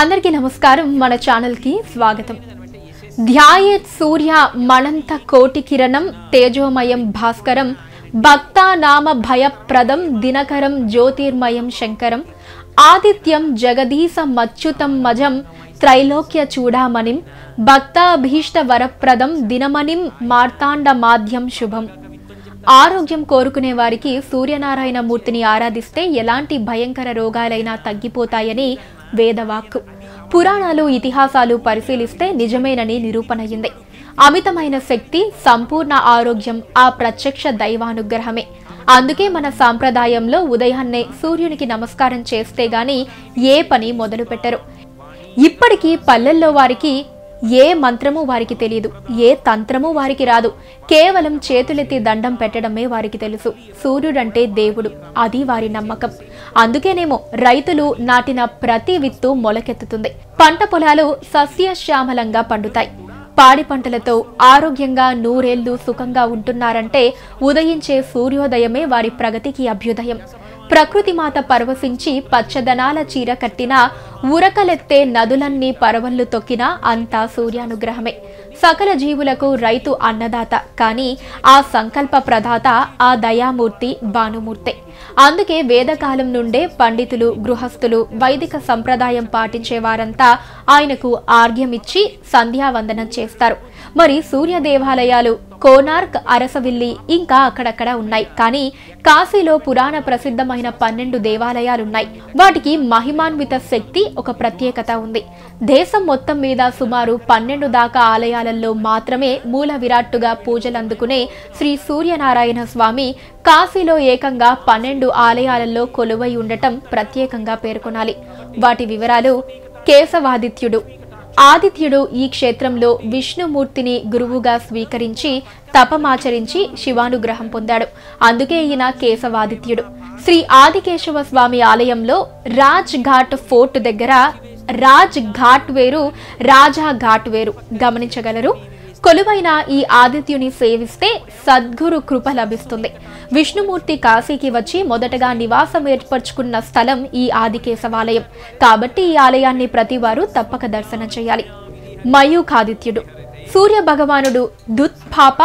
అందరికీ నమస్కారం. మన ఛానల్కి స్వాగతం. ధ్యాయేత్ సూర్య మణంత కోటి కిరణం తేజోమయం భాస్కరం భక్తా నామ భయప్రదం దినకరం జ్యోతిర్మయం శంకరం ఆదిత్యం జగదీశ మచ్యుతం మజం త్రైలోక్య చూడామణిం భక్తాభీష్ట వరప్రదం దినమణిం మార్తాండ మాధ్యం శుభం. ఆరోగ్యం కోరుకునే వారికి సూర్యనారాయణ మూర్తిని ఆరాధిస్తే ఎలాంటి భయంకర రోగాలైనా తగ్గిపోతాయని వేదవాక్కు. పురాణాలు ఇతిహాసాలు పరిశీలిస్తే నిజమేనని నిరూపణయింది. అమితమైన శక్తి సంపూర్ణ ఆరోగ్యం ఆ ప్రత్యక్ష దైవానుగ్రహమే. అందుకే మన సాంప్రదాయంలో ఉదయాన్నే సూర్యునికి నమస్కారం చేస్తే గాని ఏ పని మొదలు పెట్టరు ఇప్పటికీ పల్లెల్లో వారికి ఏ మంత్రము వారికి తెలియదు ఏ తంత్రము వారికి రాదు. కేవలం చేతులెత్తి దండం పెట్టడమే వారికి తెలుసు. సూర్యుడంటే దేవుడు అది వారి నమ్మకం. అందుకేనేమో రైతులు నాటిన ప్రతి విత్తు మొలకెత్తుతుంది. పంట పొలాలు సస్యశ్యామలంగా పండుతాయి. పాడి పంటలతో ఆరోగ్యంగా నూరేళ్ళు సుఖంగా ఉంటున్నారంటే ఉదయించే సూర్యోదయమే వారి ప్రగతికి అభ్యుదయం. ప్రకృతి మాత పరవశించి పచ్చదనాల చీర కట్టినా ఉరకలెత్తే నదులన్నీ పరవళ్ళు తొక్కినా అంతా సూర్యానుగ్రహమే. సకల జీవులకు రైతు అన్నదాత. కానీ ఆ సంకల్ప ప్రదాత ఆ దయామూర్తి భానుమూర్తే. అందుకే వేదకాలం నుండే పండితులు గృహస్థులు వైదిక సంప్రదాయం పాటించేవారంతా ఆయనకు ఆర్ఘ్యమిచ్చి సంధ్యావందనం చేస్తారు. మరి సూర్య దేవాలయాలు కోనార్క్ అరసవిల్లి ఇంకా అక్కడక్కడ ఉన్నాయి. కానీ కాశీలో పురాణ ప్రసిద్ధమైన పన్నెండు దేవాలయాలున్నాయి. వాటికి మహిమాన్విత శక్తి ఒక ప్రత్యేకత ఉంది. దేశం మొత్తం మీద సుమారు పన్నెండు దాకా ఆలయాలలో మాత్రమే మూల విరాట్టుగా పూజలందుకునే శ్రీ సూర్యనారాయణ స్వామి కాశీలో ఏకంగా పన్నెండు ఆలయాలలో కొలువై ఉండటం ప్రత్యేకంగా పేర్కొనాలి. వాటి వివరాలు కేశవాదిత్యుడు. ఆదిత్యుడు ఈ క్షేత్రంలో విష్ణుమూర్తిని గురువుగా స్వీకరించి తపమాచరించి శివానుగ్రహం పొందాడు. అందుకే ఈయన కేశవాదిత్యుడు. శ్రీ ఆదికేశవ స్వామి ఆలయంలో రాజ్ ఘాట్ ఫోర్ట్ దగ్గర రాజ్ ఘాట్ వేరు రాజా ఘాట్ వేరు. గమనించగలరు? కొలువైన ఈ ఆదిత్యుని సేవిస్తే సద్గురు కృప లభిస్తుంది. విష్ణుమూర్తి కాశీకి వచ్చి మొదటగా నివాసం ఏర్పరచుకున్న స్థలం ఈ ఆదికేశవాలయం. కాబట్టి ఈ ఆలయాన్ని ప్రతివారు తప్పక దర్శనం చేయాలి. మయూఖాదిత్యుడు. సూర్య భగవానుడు దుత్పాప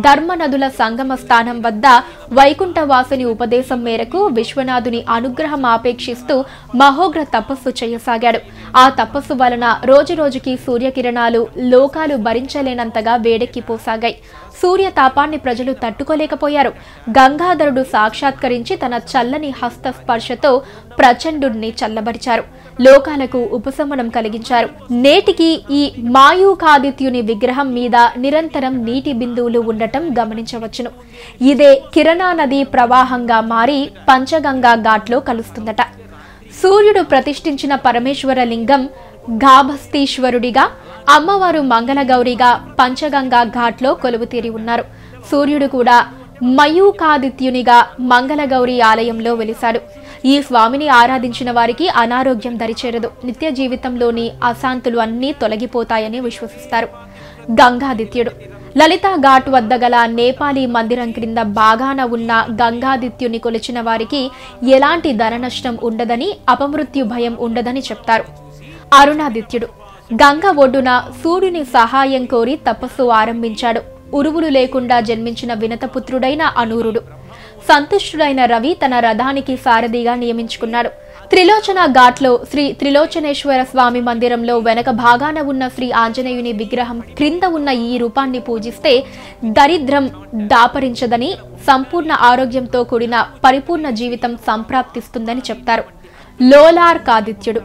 ధర్మ నదుల సంగమ స్థానం వద్ద వైకుంఠవాసుని ఉపదేశం మేరకు విశ్వనాథుని అనుగ్రహం ఆపేక్షిస్తూ మహోగ్ర తపస్సు చేయసాగాడు. ఆ తపస్సు వలన రోజురోజుకి సూర్యకిరణాలు లోకాలు భరించలేనంతగా వేడెక్కిపోసాగాయి. సూర్య తాపాన్ని ప్రజలు తట్టుకోలేకపోయారు. గంగాధరుడు సాక్షాత్కరించి తన చల్లని హస్త స్పర్శతో ప్రచండుణ్ణి చల్లబరిచారు. లోకాలకు ఉపశమనం కలిగించారు. నేటికి ఈ మాయూకాదిత్యుని విగ్రహం మీద నిరంతరం నీటి బిందువులు ఉండటం గమనించవచ్చును. ఇదే కిరణ నది ప్రవాహంగా మారి పంచగంగా ఘాట్లో కలుస్తుందట. సూర్యుడు ప్రతిష్ఠించిన పరమేశ్వర లింగం గాభస్తీశ్వరుడిగా అమ్మవారు మంగళగౌరిగా పంచగంగా ఘాట్లో కొలువుతీరి ఉన్నారు. సూర్యుడు కూడా మయూకాదిత్యునిగా మంగళగౌరి ఆలయంలో వెలిశాడు. ఈ స్వామిని ఆరాధించిన వారికి అనారోగ్యం దరిచేరదు. నిత్య జీవితంలోని అశాంతులు అన్నీ తొలగిపోతాయని విశ్వసిస్తారు గంగాదిత్యుడు. లలితా ఘాట్ వద్ద గల నేపాలీ మందిరం క్రింద బాగాన ఉన్న గంగాదిత్యుని కొలిచిన వారికి ఎలాంటి ధన నష్టం ఉండదని అపమృత్యు భయం ఉండదని చెప్తారు. అరుణాదిత్యుడు గంగ ఒడ్డున సూర్యుని సహాయం కోరి తపస్సు ఆరంభించాడు. ఉరువులు లేకుండా జన్మించిన వినతపుత్రుడైన అనూరుడు. సంతుష్టుడైన రవి తన రథానికి సారథిగా నియమించుకున్నాడు. త్రిలోచన ఘాట్లో శ్రీ త్రిలోచనేశ్వర స్వామి మందిరంలో వెనక భాగాన ఉన్న శ్రీ ఆంజనేయుని విగ్రహం క్రింద ఉన్న ఈ రూపాన్ని పూజిస్తే దరిద్రం దాపరించదని సంపూర్ణ ఆరోగ్యంతో కూడిన పరిపూర్ణ జీవితం సంప్రాప్తిస్తుందని చెప్తారు. లోలార్ కాదిత్యుడు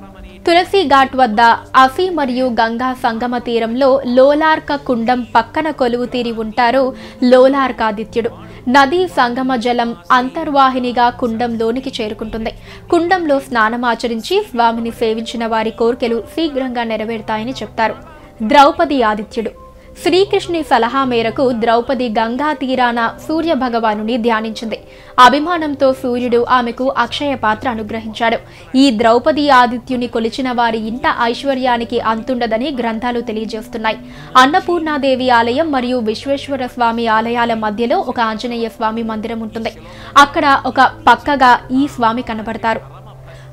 తులసి ఘాట్ వద్ద అఫీ మరియు గంగా సంగమ తీరంలో లోలార్క కుండం పక్కన కొలువు తీరి ఉంటారు లోలార్కాదిత్యుడు. నదీ సంగమ జలం అంతర్వాహినిగా కుండంలోనికి చేరుకుంటుంది. కుండంలో స్నానమాచరించి స్వామిని సేవించిన వారి కోరికలు శీఘ్రంగా నెరవేరుతాయని చెప్తారు. ద్రౌపది ఆదిత్యుడు. శ్రీకృష్ణుని సలహా మేరకు ద్రౌపది గంగా తీరాన సూర్య భగవానుని ధ్యానించింది. అభిమానంతో సూర్యుడు ఆమెకు అక్షయ పాత్ర అనుగ్రహించాడు. ఈ ద్రౌపది ఆదిత్యుని కొలిచిన వారి ఇంట ఐశ్వర్యానికి అంతుండదని గ్రంథాలు తెలియజేస్తున్నాయి. అన్నపూర్ణాదేవి ఆలయం మరియు విశ్వేశ్వర స్వామి ఆలయాల మధ్యలో ఒక ఆంజనేయ స్వామి మందిరం ఉంటుంది. అక్కడ ఒక పక్కగా ఈ స్వామి కనబడతారు.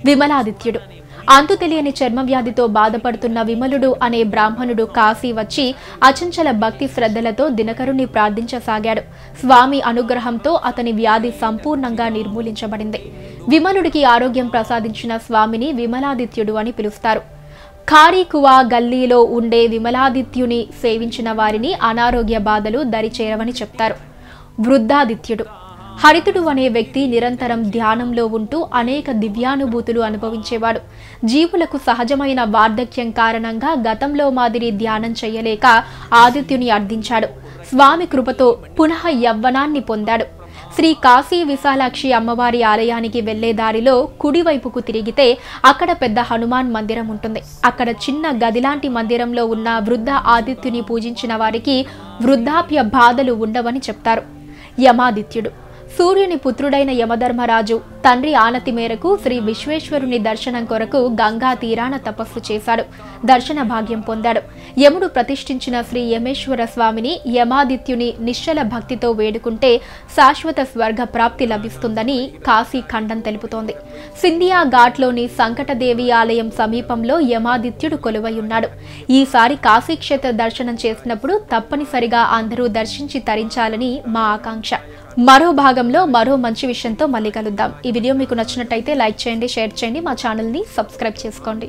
విమలాదిత్యుడు. అంతు తెలియని చర్మ వ్యాధితో బాధపడుతున్న విమలుడు అనే బ్రాహ్మణుడు కాశీ వచ్చి అచంచల భక్తి శ్రద్ధలతో దినకరుణ్ణి ప్రార్థించసాగాడు. స్వామి అనుగ్రహంతో అతని వ్యాధి సంపూర్ణంగా నిర్మూలించబడింది. విమలుడికి ఆరోగ్యం ప్రసాదించిన స్వామిని విమలాదిత్యుడు అని పిలుస్తారు. ఖారీకువా గల్లీలో ఉండే విమలాదిత్యుని సేవించిన వారిని అనారోగ్య బాధలు దరిచేరవని చెప్తారు. వృద్ధాదిత్యుడు హరితుడు అనే వ్యక్తి నిరంతరం ధ్యానంలో ఉంటూ అనేక దివ్యానుభూతులు అనుభవించేవాడు. జీవులకు సహజమైన వార్ధక్యం కారణంగా గతంలో మాదిరి ధ్యానం చేయలేక ఆదిత్యుని అర్థించాడు. స్వామి కృపతో పునః యవ్వనాన్ని పొందాడు. శ్రీ కాశీ విశాలాక్షి అమ్మవారి ఆలయానికి వెళ్ళే దారిలో కుడివైపుకు తిరిగితే అక్కడ పెద్ద హనుమాన్ మందిరం ఉంటుంది. అక్కడ చిన్న గదిలాంటి మందిరంలో ఉన్న వృద్ధ ఆదిత్యుని పూజించిన వారికి వృద్ధాప్య బాధలు ఉండవని చెప్తారు. యమాదిత్యుడు సూర్యుని పుత్రుడైన యమధర్మరాజు తండ్రి ఆనతి మేరకు శ్రీ విశ్వేశ్వరుని దర్శనం కొరకు గంగా తీరాన తపస్సు చేశాడు. దర్శన భాగ్యం పొందాడు. యముడు ప్రతిష్ఠించిన శ్రీ యమేశ్వర స్వామిని యమాదిత్యుని నిశ్చల భక్తితో వేడుకుంటే శాశ్వత స్వర్గ ప్రాప్తి లభిస్తుందని కాశీ ఖండం తెలుపుతోంది. సింధియా ఘాట్లోని సంకటదేవి ఆలయం సమీపంలో యమాదిత్యుడు కొలువై ఉన్నాడు ఈసారి కాశీక్షేత్ర దర్శనం చేసినప్పుడు తప్పనిసరిగా అందరూ దర్శించి తరించాలని మా ఆకాంక్ష. మరో భాగంలో మరో మంచి విషయంతో మళ్ళీ కలుద్దాం. ఈ వీడియో మీకు నచ్చినట్టయితే లైక్ చేయండి షేర్ చేయండి. మా ఛానల్ని సబ్స్క్రైబ్ చేసుకోండి.